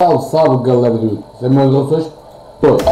Salve, salve, galera do Sem mais relações, pois.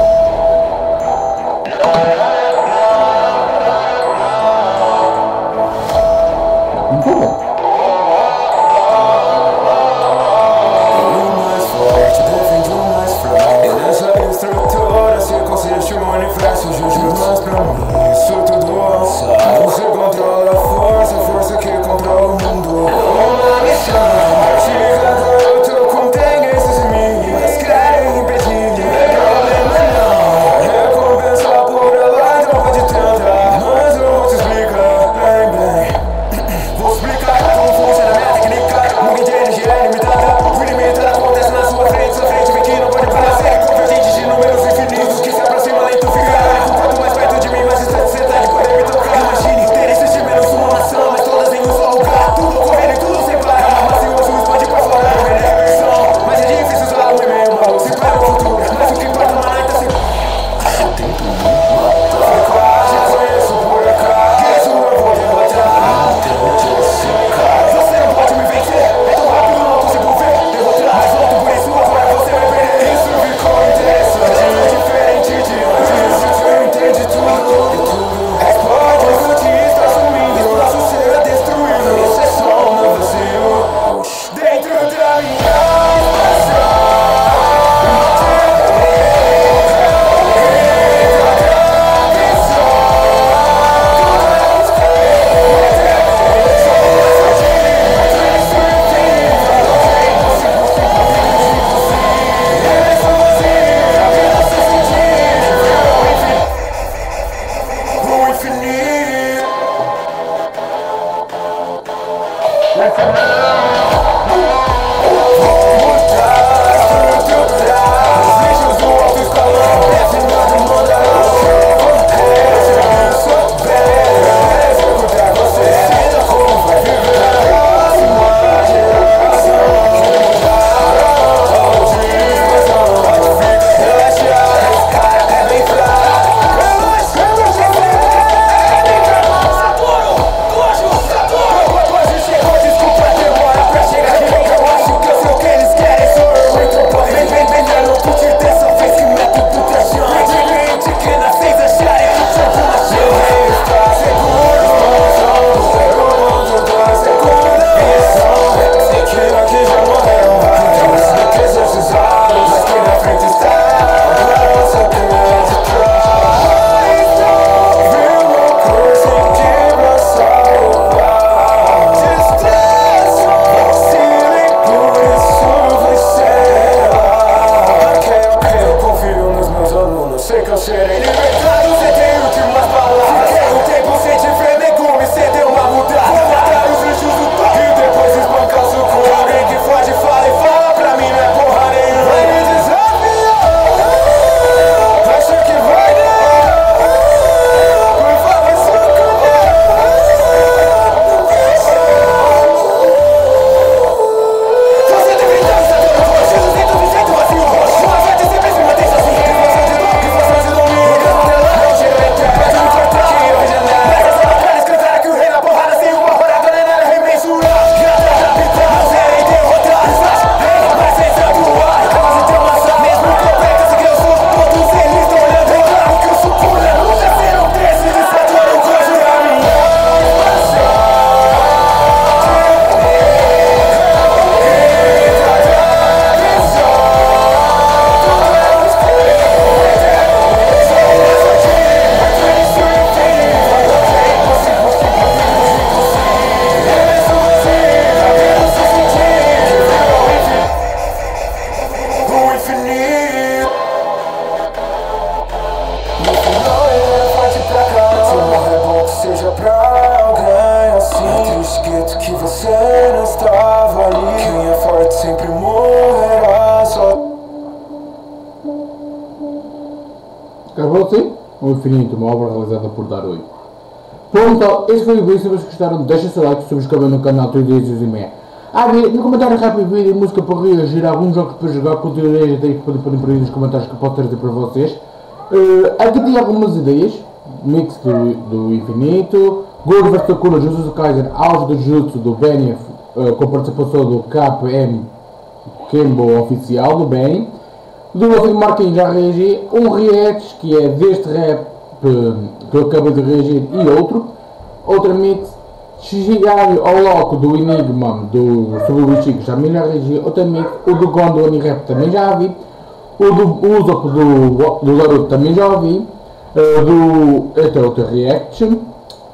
Infinito, uma obra realizada por Darwin. Bom, então, esse foi o vídeo. Se vocês gostaram, deixem seu like, subscrevam no canal tu os dias e meia. Ah, e no comentário rápido, vídeo e música para reagir a alguns jogos para jogar, continuarei a ter que podem por aí nos comentários que posso trazer para vocês. Uh, aqui tem algumas ideias, mix do, do infinito, Goro vs Sakura, Jujutsu Kaiser, Auge do Jutsu do Benef, uh, com participação do KM Kembo Oficial do Ben do meu Marquinhos já reagi, um react que é deste rap eh, que eu acabei de reagir e outro, outro mix, ao loco do Enigma do sobre Chico já me já reagi, outro mix, o do Gondo Rap também já vi, o do Usopp do, do também já ouvi, uh, do. Este é outro reaction.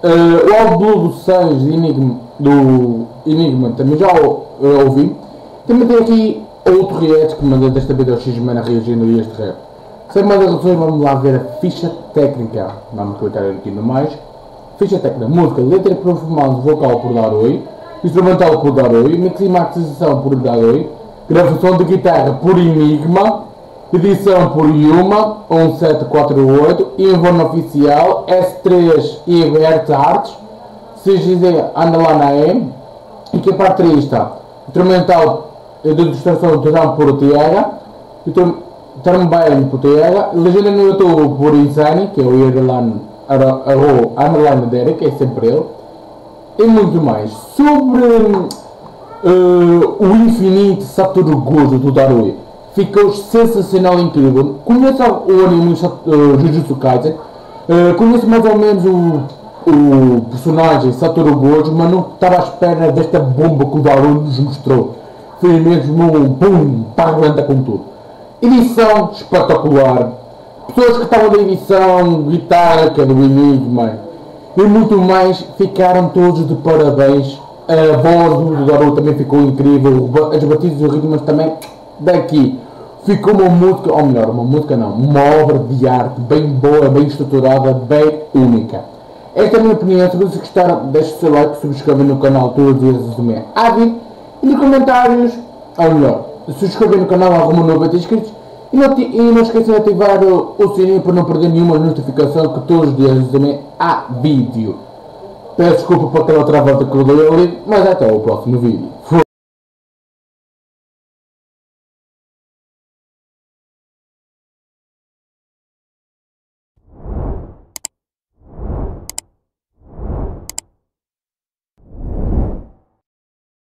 Uh, o Blue do 6 Enigma, do Enigma também já ouvi. Também tem aqui outro react que mandei desta vez ao X-Men reagindo a este rap. Sem mais razões, vamos lá ver a ficha técnica. Vamos clicar aqui no mais. Ficha técnica, música, letra performance vocal por Daroi, instrumental por Daroi, maximização por Daroi, gravação de guitarra por Enigma, edição por Yuma 1748, Inverno Oficial, S3 e Everett Arts, CGZ anda lá na E, equipa artista, instrumental de ilustração Tuzão por Tiaga, também por Tiaga, legenda no YouTube por Insani, que é o Irlan Arro Underline Derek, é sempre ele, e muito mais. Sobre uh, o infinito Satoru Gojo do Darui ficou sensacional incrível. Conheço o anime uh, Jujutsu Kaisen, uh, conheço mais ou menos o, o personagem Satoru Gojo, mas não estava à espera desta bomba que o Daru nos mostrou. Foi mesmo um pum, parlanta com tudo. Edição espetacular. Pessoas que estavam da edição, guitarra, do Enigma e muito mais, ficaram todos de parabéns. A voz do Daru também ficou incrível, as batidas e ritmos também daqui ficou uma música, ou melhor, uma música não, uma obra de arte bem boa, bem estruturada, bem única. Esta é a minha opinião, se vocês gostaram, deixem o seu like, subscrevam no canal todos os dias do mês. Adi, e nos comentários, ou melhor, subscrevam no canal alguma novidade inscritos e não, e não esqueçam de ativar o, o sininho para não perder nenhuma notificação que todos os dias também há vídeo. Peço desculpa por aquela outra volta que eu dei ali, mas até o próximo vídeo.